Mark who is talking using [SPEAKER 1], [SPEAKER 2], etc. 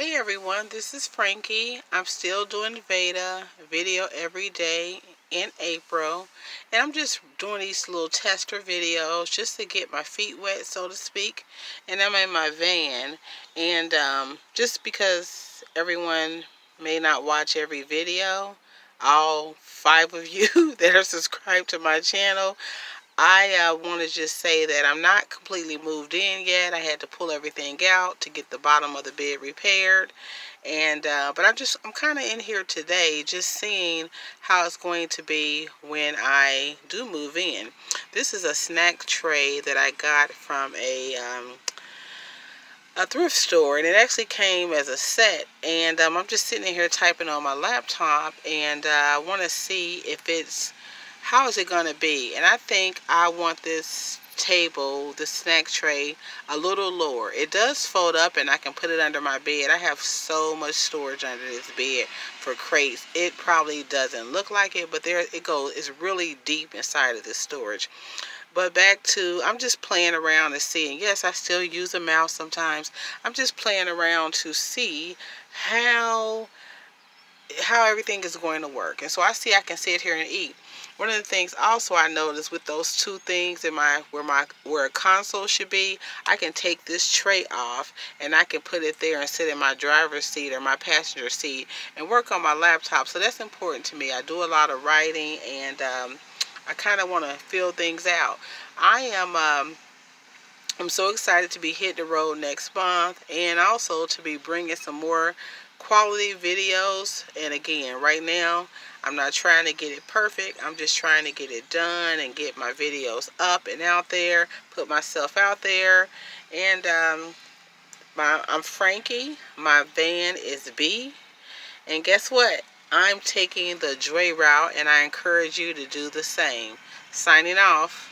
[SPEAKER 1] Hey everyone, this is Frankie. I'm still doing Veda video every day in April. And I'm just doing these little tester videos just to get my feet wet, so to speak. And I'm in my van. And um, just because everyone may not watch every video, all five of you that are subscribed to my channel, I uh, want to just say that I'm not completely moved in yet. I had to pull everything out to get the bottom of the bed repaired. And uh, But I'm just, I'm kind of in here today just seeing how it's going to be when I do move in. This is a snack tray that I got from a... Um, a thrift store and it actually came as a set and um, I'm just sitting in here typing on my laptop and uh, I want to see if it's how is it going to be? And I think I want this table, the snack tray, a little lower. It does fold up and I can put it under my bed. I have so much storage under this bed for crates. It probably doesn't look like it, but there it goes. It's really deep inside of this storage. But back to, I'm just playing around and seeing. Yes, I still use a mouse sometimes. I'm just playing around to see how how everything is going to work. And so I see I can sit here and eat. One of the things also I noticed with those two things in my where my where a console should be, I can take this tray off and I can put it there and sit in my driver's seat or my passenger seat and work on my laptop. So that's important to me. I do a lot of writing and um, I kind of want to fill things out. I am um, I'm so excited to be hitting the road next month and also to be bringing some more quality videos. And again, right now, I'm not trying to get it perfect. I'm just trying to get it done and get my videos up and out there, put myself out there. And um, my, I'm Frankie. My van is Bea. And guess what? I'm taking the Dre route and I encourage you to do the same. Signing off.